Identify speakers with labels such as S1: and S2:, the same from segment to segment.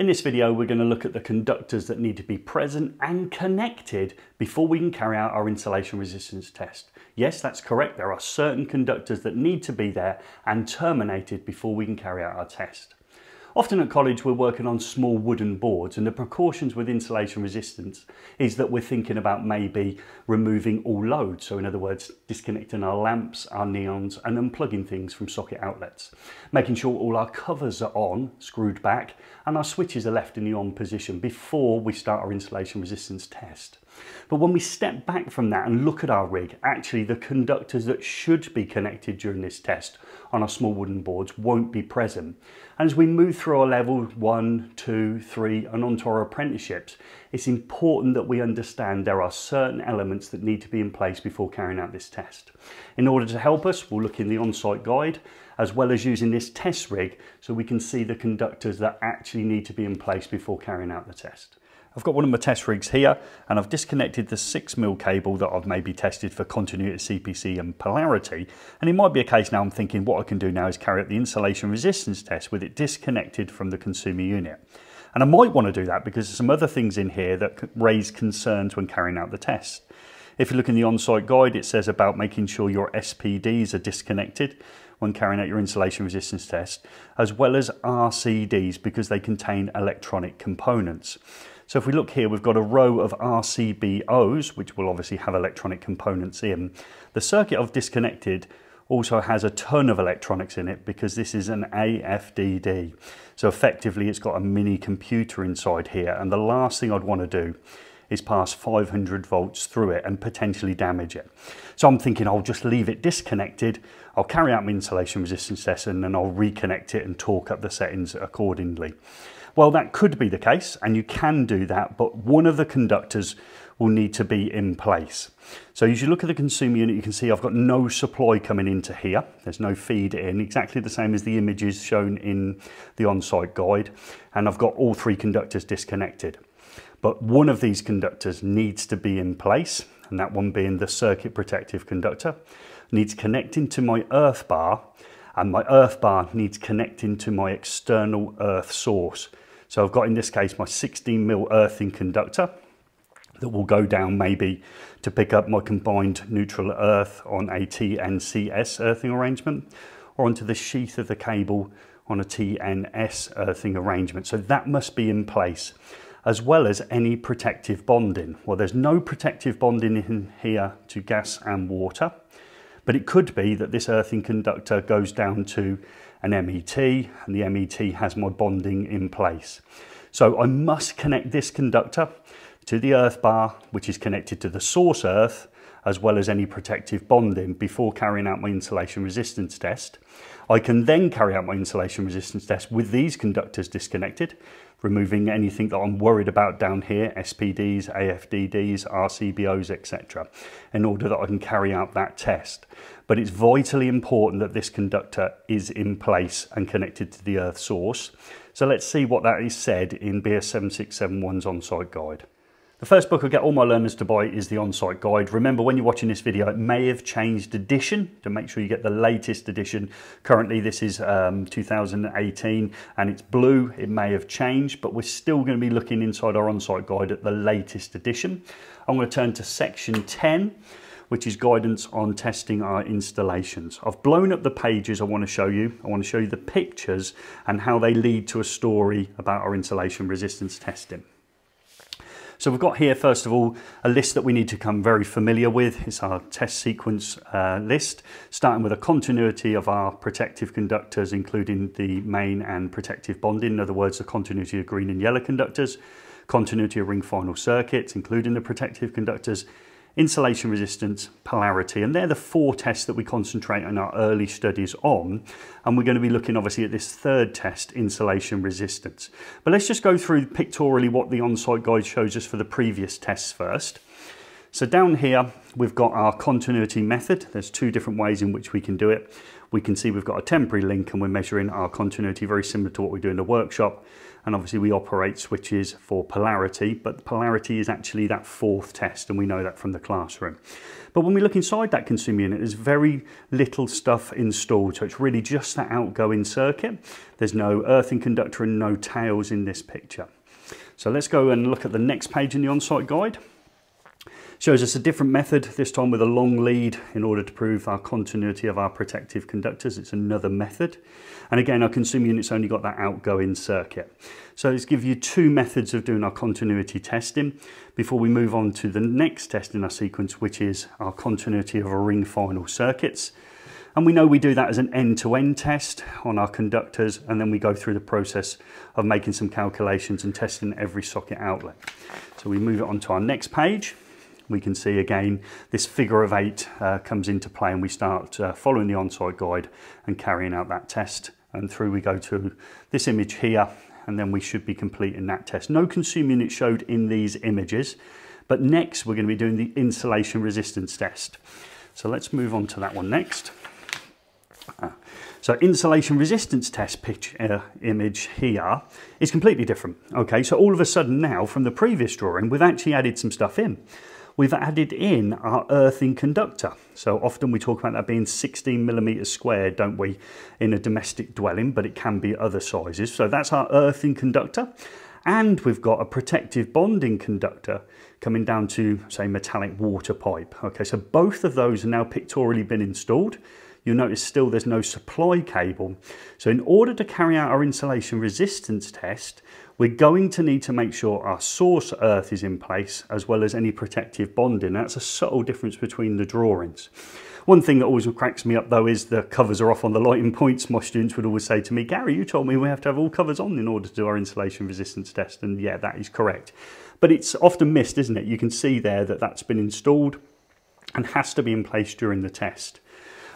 S1: In this video, we're going to look at the conductors that need to be present and connected before we can carry out our insulation resistance test. Yes, that's correct. There are certain conductors that need to be there and terminated before we can carry out our test. Often at college we're working on small wooden boards and the precautions with insulation resistance is that we're thinking about maybe removing all load. So in other words, disconnecting our lamps, our neons and unplugging things from socket outlets. Making sure all our covers are on, screwed back and our switches are left in the on position before we start our insulation resistance test. But when we step back from that and look at our rig, actually the conductors that should be connected during this test on our small wooden boards won't be present. And as we move through our level one, two, three, and onto our apprenticeships, it's important that we understand there are certain elements that need to be in place before carrying out this test. In order to help us, we'll look in the on-site guide, as well as using this test rig so we can see the conductors that actually need to be in place before carrying out the test. I've got one of my test rigs here and I've disconnected the 6mm cable that I've maybe tested for continuity CPC and polarity and it might be a case now I'm thinking what I can do now is carry out the insulation resistance test with it disconnected from the consumer unit. And I might want to do that because there's some other things in here that raise concerns when carrying out the test. If you look in the on-site guide, it says about making sure your SPDs are disconnected when carrying out your insulation resistance test, as well as RCDs because they contain electronic components. So if we look here, we've got a row of RCBOs, which will obviously have electronic components in. The circuit I've disconnected also has a ton of electronics in it because this is an AFDD. So effectively it's got a mini computer inside here and the last thing I'd want to do is pass 500 volts through it and potentially damage it. So I'm thinking I'll just leave it disconnected, I'll carry out my insulation resistance test and then I'll reconnect it and torque up the settings accordingly. Well, that could be the case, and you can do that, but one of the conductors will need to be in place. So as you look at the consumer unit, you can see I've got no supply coming into here. There's no feed in, exactly the same as the images shown in the on-site guide. And I've got all three conductors disconnected. But one of these conductors needs to be in place, and that one being the circuit protective conductor, needs connecting to my earth bar, and my earth bar needs connecting to my external earth source. So I've got in this case my 16 mil earthing conductor that will go down maybe to pick up my combined neutral earth on a TNCS earthing arrangement or onto the sheath of the cable on a TNS earthing arrangement. So that must be in place as well as any protective bonding. Well, there's no protective bonding in here to gas and water, but it could be that this earthing conductor goes down to an MET and the MET has my bonding in place. So I must connect this conductor to the earth bar, which is connected to the source earth, as well as any protective bonding before carrying out my insulation resistance test. I can then carry out my insulation resistance test with these conductors disconnected, removing anything that I'm worried about down here, SPDs, AFDDs, RCBOs, etc., in order that I can carry out that test. But it's vitally important that this conductor is in place and connected to the earth source. So let's see what that is said in BS 7671's on-site guide. The first book I get all my learners to buy is the on-site guide. Remember when you're watching this video, it may have changed edition to make sure you get the latest edition. Currently this is um, 2018 and it's blue. It may have changed, but we're still gonna be looking inside our on-site guide at the latest edition. I'm gonna turn to section 10 which is guidance on testing our installations. I've blown up the pages I want to show you. I want to show you the pictures and how they lead to a story about our insulation resistance testing. So we've got here, first of all, a list that we need to become very familiar with. It's our test sequence uh, list, starting with a continuity of our protective conductors, including the main and protective bonding, in other words, the continuity of green and yellow conductors, continuity of ring final circuits, including the protective conductors, insulation resistance, polarity, and they're the four tests that we concentrate on our early studies on. And we're going to be looking obviously at this third test, insulation resistance. But let's just go through pictorially what the on-site guide shows us for the previous tests first. So down here, we've got our continuity method. There's two different ways in which we can do it. We can see we've got a temporary link and we're measuring our continuity very similar to what we do in the workshop. And obviously we operate switches for polarity, but polarity is actually that fourth test and we know that from the classroom. But when we look inside that consumer unit, there's very little stuff installed. So it's really just that outgoing circuit. There's no earthing conductor and no tails in this picture. So let's go and look at the next page in the on-site guide. Shows us a different method, this time with a long lead in order to prove our continuity of our protective conductors. It's another method. And again, our consumer unit's only got that outgoing circuit. So let's give you two methods of doing our continuity testing before we move on to the next test in our sequence, which is our continuity of our ring final circuits. And we know we do that as an end-to-end -end test on our conductors, and then we go through the process of making some calculations and testing every socket outlet. So we move it on to our next page we can see again this figure of eight uh, comes into play and we start uh, following the on-site guide and carrying out that test and through we go to this image here and then we should be completing that test. No consumer unit showed in these images but next we're going to be doing the insulation resistance test. So let's move on to that one next. Uh, so insulation resistance test picture uh, image here is completely different. Okay, so all of a sudden now from the previous drawing, we've actually added some stuff in we've added in our earthing conductor. So often we talk about that being 16 millimeters squared, don't we, in a domestic dwelling, but it can be other sizes. So that's our earthing conductor. And we've got a protective bonding conductor coming down to, say, metallic water pipe. Okay, so both of those are now pictorially been installed. You'll notice still there's no supply cable. So in order to carry out our insulation resistance test, we're going to need to make sure our source earth is in place as well as any protective bonding. That's a subtle difference between the drawings. One thing that always cracks me up though is the covers are off on the lighting points. My students would always say to me, Gary, you told me we have to have all covers on in order to do our insulation resistance test. And yeah, that is correct. But it's often missed, isn't it? You can see there that that's been installed and has to be in place during the test.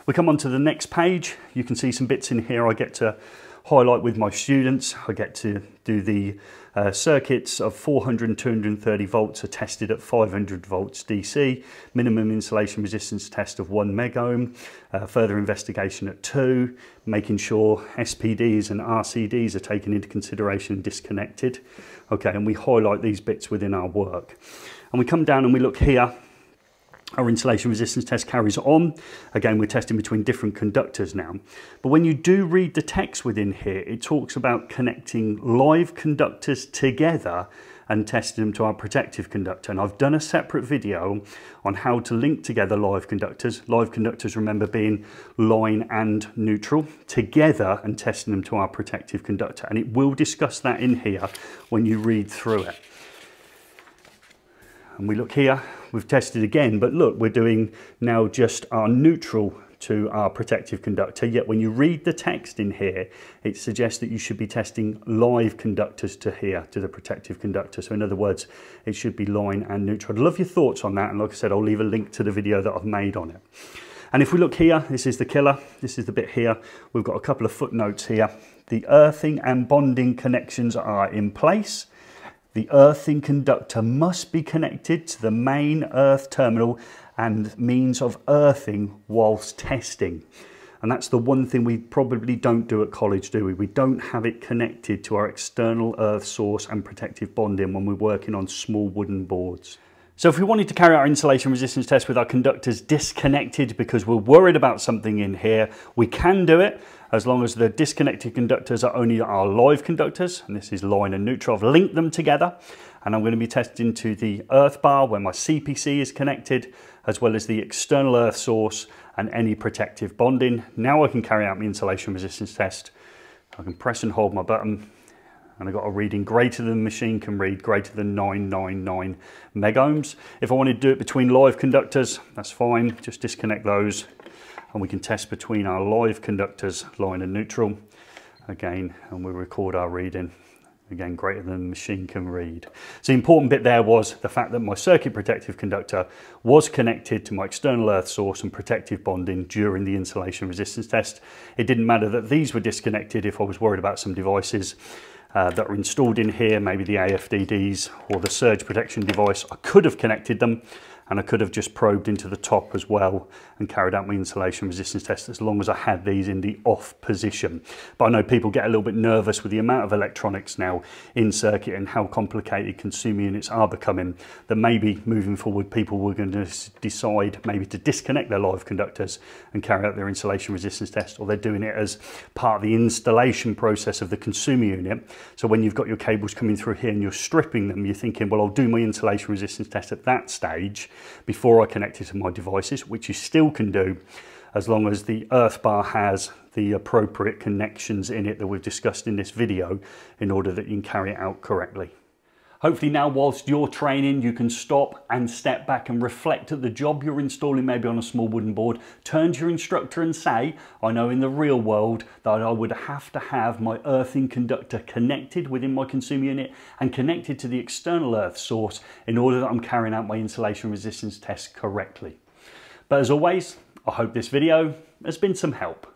S1: We come on to the next page. You can see some bits in here I get to highlight with my students. I get to do the uh, circuits of 400 and 230 volts are tested at 500 volts DC, minimum insulation resistance test of 1 megohm, uh, further investigation at 2, making sure SPDs and RCDs are taken into consideration and disconnected. Okay, and we highlight these bits within our work. And we come down and we look here our insulation resistance test carries on. Again, we're testing between different conductors now. But when you do read the text within here, it talks about connecting live conductors together and testing them to our protective conductor. And I've done a separate video on how to link together live conductors. Live conductors, remember, being line and neutral together and testing them to our protective conductor. And it will discuss that in here when you read through it. And we look here, we've tested again, but look, we're doing now just our neutral to our protective conductor, yet when you read the text in here, it suggests that you should be testing live conductors to here, to the protective conductor. So in other words, it should be line and neutral. I'd love your thoughts on that, and like I said, I'll leave a link to the video that I've made on it. And if we look here, this is the killer, this is the bit here, we've got a couple of footnotes here. The earthing and bonding connections are in place. The earthing conductor must be connected to the main earth terminal and means of earthing whilst testing. And that's the one thing we probably don't do at college, do we? We don't have it connected to our external earth source and protective bonding when we're working on small wooden boards. So if we wanted to carry out our insulation resistance test with our conductors disconnected because we're worried about something in here, we can do it as long as the disconnected conductors are only our live conductors, and this is line and neutral. I've linked them together, and I'm going to be testing to the earth bar where my CPC is connected, as well as the external earth source and any protective bonding. Now I can carry out my insulation resistance test. I can press and hold my button and I've got a reading greater than the machine can read, greater than 999 megohms. If I want to do it between live conductors, that's fine, just disconnect those and we can test between our live conductors, line and neutral, again, and we record our reading again greater than the machine can read. So the important bit there was the fact that my circuit protective conductor was connected to my external earth source and protective bonding during the insulation resistance test. It didn't matter that these were disconnected if I was worried about some devices uh, that are installed in here, maybe the AFDDs or the surge protection device. I could have connected them and I could have just probed into the top as well and carried out my insulation resistance test as long as I had these in the off position. But I know people get a little bit nervous with the amount of electronics now in circuit and how complicated consumer units are becoming that maybe moving forward people were going to decide maybe to disconnect their live conductors and carry out their insulation resistance test or they're doing it as part of the installation process of the consumer unit. So when you've got your cables coming through here and you're stripping them, you're thinking, well, I'll do my insulation resistance test at that stage before I connect it to my devices, which you still can do as long as the earth bar has the appropriate connections in it that we've discussed in this video in order that you can carry it out correctly. Hopefully now whilst you're training, you can stop and step back and reflect at the job you're installing maybe on a small wooden board. Turn to your instructor and say, I know in the real world that I would have to have my earthing conductor connected within my consumer unit and connected to the external earth source in order that I'm carrying out my insulation resistance test correctly. But as always, I hope this video has been some help.